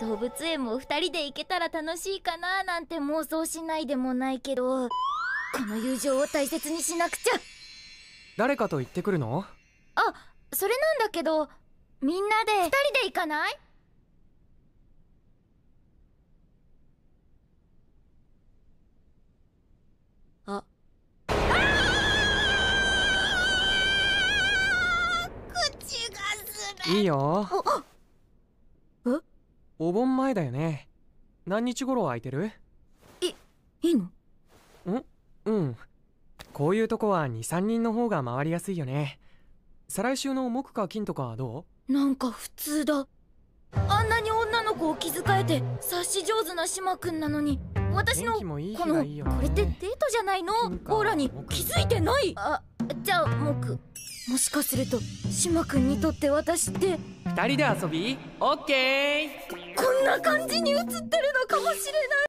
動物園も2人で行けたら楽しいかななんて妄想しないでもないけどこの友情を大切にしなくちゃ。誰かと行ってくるの？あそれなんだけどみんなで2人で行かない？あ。口がすいいよ。えお盆前だよね。何日頃空いてる？いいの？うん。こういうとこは23人の方が回りやすいよね。再来週の木か金とかはどなんか普通だ。あんなに女の子を気遣えて察し上手な島くんなのにう私のこのこれってデートじゃないの？オーラに木気づいてない？あじゃあ木。もしかすると島くんにとって私って。二人で遊び？オッケーこんな感じに映ってるのかもしれない。